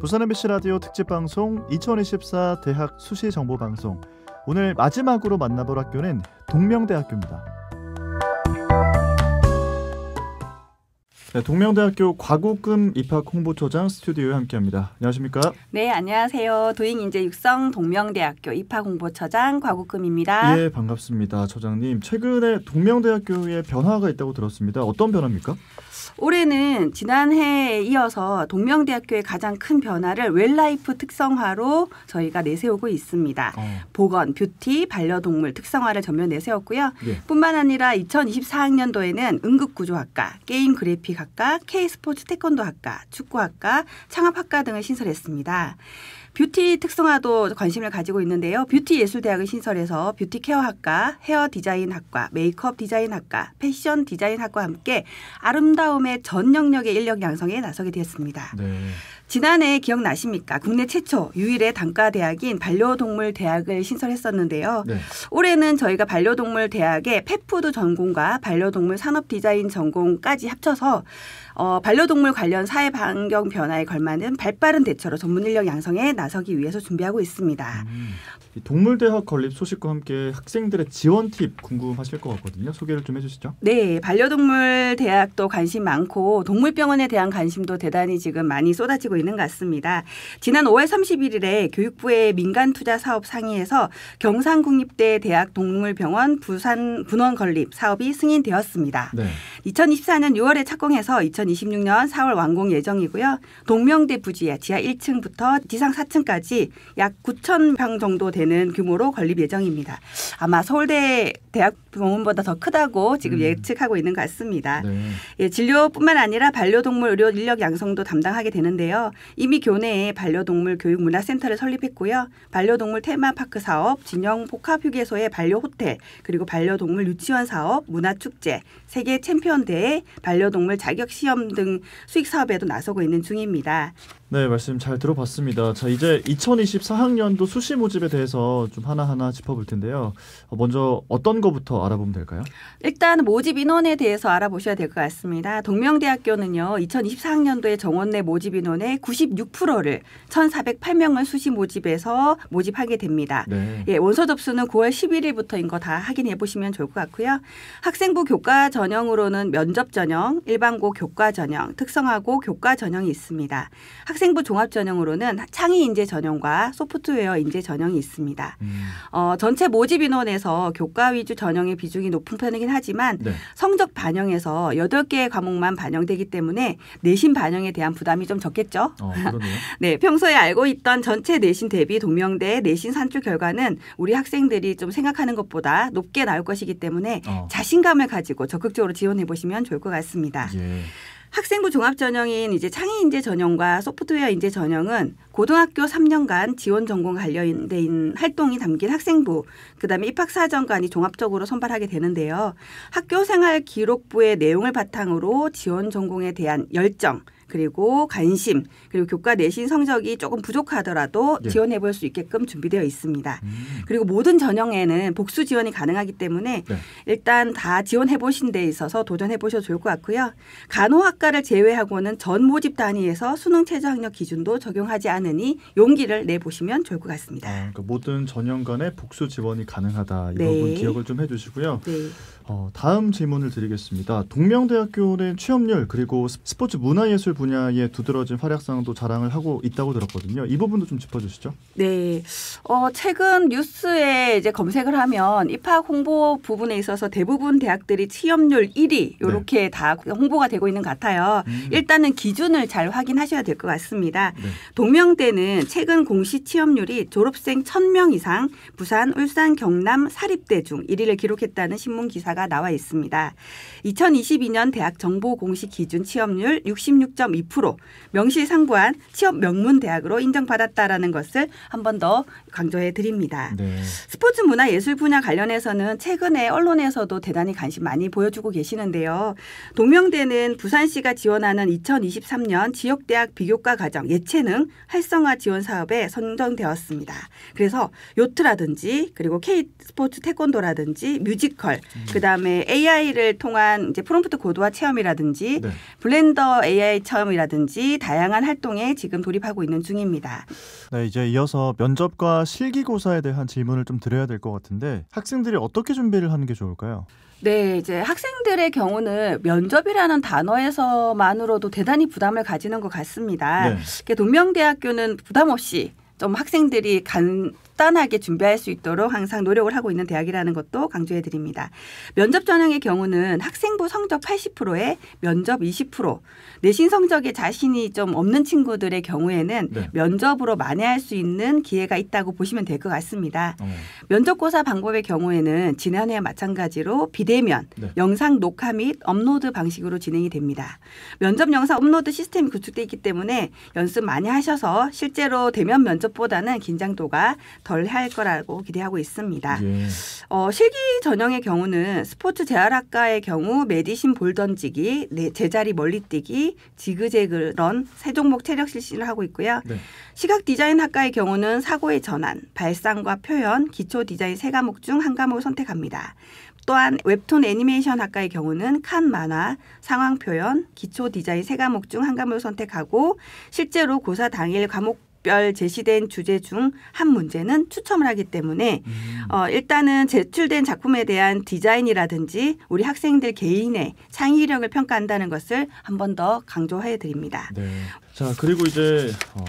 부산 MBC 라디오 특집 방송 2024 대학 수시 정보 방송. 오늘 마지막으로 만나볼 학교는 동명대학교입니다. 네, 동명대학교 과구금 입학 홍보처장 스튜디오에 함께합니다. 안녕하십니까? 네, 안녕하세요. 도잉인재 육성 동명대학교 입학 홍보처장 과구금입니다. 예, 반갑습니다, 처장님. 최근에 동명대학교에 변화가 있다고 들었습니다. 어떤 변화입니까? 올해는 지난해에 이어서 동명대학교의 가장 큰 변화를 well life 특성화로 저희가 내세우고 있습니다. 어. 보건, 뷰티, 반려동물 특성화를 전면 내세웠고요. 예. 뿐만 아니라 2024학년도에는 응급구조학과, 게임 그래픽학과, K스포츠 태권도학과, 축구학과, 창업학과 등을 신설했습니다. 뷰티 특성화도 관심을 가지고 있는데요. 뷰티 예술대학을 신설해서 뷰티 케어학과, 헤어 디자인학과, 메이크업 디자인학과, 패션 디자인학과 함께 아름다움의 전 영역의 인력 양성에 나서게 되었습니다. 네. 지난해 기억나십니까? 국내 최초 유일의 단과 대학인 반려동물 대학을 신설했었는데요. 네. 올해는 저희가 반려동물 대학의 펫푸드 전공과 반려동물 산업 디자인 전공까지 합쳐서 어, 반려동물 관련 사회 반경 변화에 걸맞는 발빠른 대처로 전문 인력 양성에 나서기 위해서 준비하고 있습니다. 음. 동물대학 건립 소식과 함께 학생들의 지원 팁 궁금하실 것 같거든요. 소개를 좀 해주시죠. 네, 반려동물 대학도 관심 많고 동물병원에 대한 관심도 대단히 지금 많이 쏟아지고 있는 것 같습니다. 지난 5월 31일에 교육부의 민간 투자 사업 상의에서 경상국립대 대학 동물병원 부산 분원 건립 사업이 승인되었습니다. 네. 2024년 6월에 착공해서 2026년 4월 완공 예정이고요. 동명대 부지에 지하 1층부터 지상 4층까지 약 9천 평 정도 되는 규모로 건립 예정입니다. 아마 서울대 대학 병원보다 더 크다고 지금 음. 예측하고 있는 것 같습니다. 네. 예, 진료뿐만 아니라 반려동물 의료 인력 양성도 담당하게 되는데요. 이미 교내에 반려동물 교육 문화센터를 설립했고요. 반려동물 테마파크 사업, 진영 복합휴게소의 반려 호텔, 그리고 반려동물 유치원 사업, 문화축제, 세계 챔피언 대회, 반려동물 자격 시험 등 수익 사업에도 나서고 있는 중입니다. 네, 말씀 잘 들어봤습니다. 자, 이제 2024학년도 수시 모집에 대해서 좀 하나하나 짚어볼 텐데요. 먼저 어떤 거부터 알아보면 될까요? 일단 모집 인원에 대해서 알아보셔야 될 것 같습니다. 동명대학교는요, 2024학년도에 정원 내 모집 인원의 96%를 1,408명을 수시 모집에서 모집하게 됩니다. 네. 예, 원서 접수는 9월 11일부터인 거 다 확인해 보시면 좋을 것 같고요. 학생부 교과 전형으로는 면접 전형, 일반고 교과 전형, 특성화고 교과 전형이 있습니다. 학생부 종합 전형으로는 창의 인재 전형과 소프트웨어 인재 전형이 있습니다. 음. 어, 전체 모집 인원에서 교과 위주 전형의 비중이 높은 편이긴 하지만 네. 성적 반영에서 8개의 과목만 반영되기 때문에 내신 반영에 대한 부담이 좀 적겠죠. 어, 네, 평소에 알고 있던 전체 내신 대비 동명대 내신 산출 결과는 우리 학생들이 좀 생각하는 것보다 높게 나올 것이기 때문에 어. 자신감을 가지고 적극적으로 지원해 보시면 좋을 것 같습니다. 예. 학생부 종합 전형인 이제 창의 인재 전형과 소프트웨어 인재 전형은 고등학교 3년간 지원 전공 관련된 활동이 담긴 학생부, 그다음에 입학 사정관이 종합적으로 선발하게 되는데요. 학교 생활 기록부의 내용을 바탕으로 지원 전공에 대한 열정, 그리고 관심 그리고 교과 내신 성적이 조금 부족하더라도 예. 지원해 볼 수 있게끔 준비되어 있습니다. 음. 그리고 모든 전형에는 복수 지원이 가능하기 때문에 네. 일단 다 지원해 보신 데 있어서 도전해 보셔도 좋을 것 같고요. 간호학과를 제외하고는 전 모집 단위에서 수능 최저 학력 기준도 적용하지 않으니 용기를 내 보시면 좋을 것 같습니다. 아, 그러니까 모든 전형 간에 복수 지원이 가능하다. 이 네. 부분 기억을 좀 해주시고요. 네. 어, 다음 질문을 드리겠습니다. 동명대학교는 취업률 그리고 스포츠 문화예술 분야에 두드러진 활약상도 자랑을 하고 있다고 들었거든요. 이 부분도 좀 짚어주시죠. 네, 어, 최근 뉴스에 이제 검색을 하면 입학 홍보 부분에 있어서 대부분 대학들이 취업률 1위 이렇게 네. 다 홍보가 되고 있는 것 같아요. 음. 일단은 기준을 잘 확인하셔야 될 것 같습니다. 네. 동명대는 최근 공시 취업률이 졸업생 1000명 이상 부산, 울산, 경남 사립대 중 1위를 기록했다는 신문 기사가 나와 있습니다. 2022년 대학 정보 공식 기준 취업률 66.2% 명실상부한 취업 명문 대학으로 인정받았다라는 것을 한 번 더 강조해 드립니다. 네. 스포츠 문화 예술 분야 관련해서는 최근에 언론에서도 대단히 관심 많이 보여주고 계시는데요. 동명대는 부산시가 지원하는 2023년 지역대학 비교과 과정 예체능 활성화 지원 사업에 선정되었습니다. 그래서 요트라든지 그리고 K 스포츠 태권도라든지 뮤지컬 음. 그다음 그다음에 AI를 통한 이제 프롬프트 고도화 체험이라든지 네. 블렌더 AI 체험이라든지 다양한 활동에 지금 돌입하고 있는 중입니다. 네, 이제 이어서 면접과 실기고사에 대한 질문을 좀 드려야 될 것 같은데 학생들이 어떻게 준비를 하는 게 좋을까요? 네, 이제 학생들의 경우는 면접이라는 단어에서만으로도 대단히 부담을 가지는 것 같습니다. 네. 동명대학교는 부담 없이 좀 학생들이 간, 간단하게 준비할 수 있도록 항상 노력을 하고 있는 대학이라는 것도 강조해 드립니다. 면접 전형의 경우는 학생부 성적 80%에 면접 20%, 내신 성적에 자신이 좀 없는 친구들의 경우에는 네. 면접으로 만회할 수 있는 기회가 있다고 보시면 될 것 같습니다. 어. 면접고사 방법의 경우에는 지난해와 마찬가지로 비대면, 네. 영상 녹화 및 업로드 방식으로 진행이 됩니다. 면접 영상 업로드 시스템이 구축돼 있기 때문에 연습 많이 하셔서 실제로 대면 면접보다는 긴장도가 덜 할 거라고 기대하고 있습니다. 예. 어, 실기 전형의 경우는 스포츠 재활학과의 경우 메디신 볼 던지기, 네, 제자리 멀리 뛰기, 지그재그 run 세 종목 체력 실기를 하고 있고요. 네. 시각 디자인 학과의 경우는 사고의 전환, 발상과 표현, 기초 디자인 세 과목 중 한 과목을 선택합니다. 또한 웹툰 애니메이션 학과의 경우는 칸 만화, 상황 표현, 기초 디자인 세 과목 중 한 과목을 선택하고 실제로 고사 당일 과목 별 제시된 주제 중 한 문제는 추첨을 하기 때문에 음. 어, 일단은 제출된 작품에 대한 디자인이라든지 우리 학생들 개인의 창의력을 평가한다는 것을 한 번 더 강조해 드립니다. 네. 자 그리고 이제 어,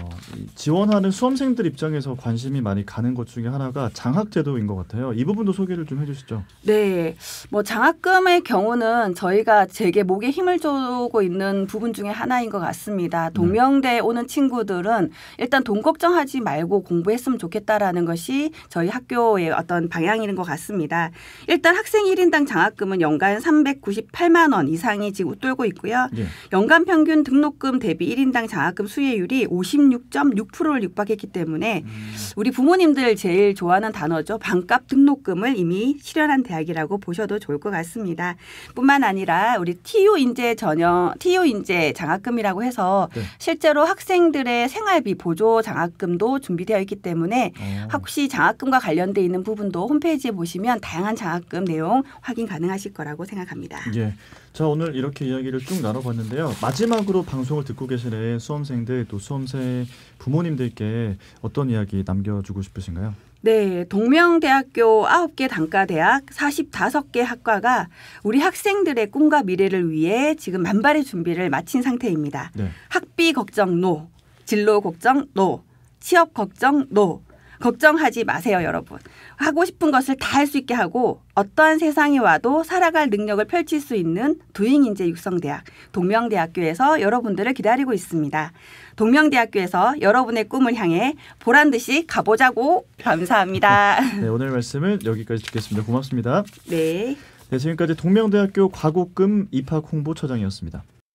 지원하는 수험생들 입장에서 관심이 많이 가는 것 중에 하나가 장학제도인 것 같아요. 이 부분도 소개를 좀 해주시죠. 네, 뭐 장학금의 경우는 저희가 제게 목에 힘을 주고 있는 부분 중에 하나인 것 같습니다. 네. 동명대 오는 친구들은 일단 돈 걱정하지 말고 공부했으면 좋겠다라는 것이 저희 학교의 어떤 방향인 것 같습니다. 일단 학생 1인당 장학금은 연간 398만 원 이상이 지금 웃돌고 있고요. 네. 연간 평균 등록금 대비 1인당 장학금 수혜율이 56.6%를 육박했기 때문에 음. 우리 부모님들 제일 좋아하는 단어죠. 반값 등록금을 이미 실현한 대학이라고 보셔도 좋을 것 같습니다. 뿐만 아니라 우리 TU 인재 전형 TU 인재 장학금이라고 해서 네. 실제로 학생들의 생활비 보조 장학금도 준비되어 있기 때문에 어. 혹시 장학금과 관련돼 있는 부분도 홈페이지에 보시면 다양한 장학금 내용 확인 가능하실 거라고 생각합니다. 예. 자 오늘 이렇게 이야기를 쭉 나눠봤는데요. 마지막으로 방송을 듣고 계시는 수험생들 또 수험생 부모님들께 어떤 이야기 남겨주고 싶으신가요? 네, 동명대학교 9개 단과대학 45개 학과가 우리 학생들의 꿈과 미래를 위해 지금 만반의 준비를 마친 상태입니다. 네. 학비 걱정 no, 진로 걱정 no, 취업 걱정 no, 걱정하지 마세요, 여러분. 하고 싶은 것을 다 할 수 있게 하고 어떠한 세상이 와도 살아갈 능력을 펼칠 수 있는 doing인재 육성대학 동명대학교에서 여러분들을 기다리고 있습니다. 동명대학교에서 여러분의 꿈을 향해 보란 듯이 가보자고 감사합니다. 네, 오늘 말씀은 여기까지 듣겠습니다. 고맙습니다. 네. 네, 지금까지 동명대학교 과곡금 입학 홍보처장이었습니다.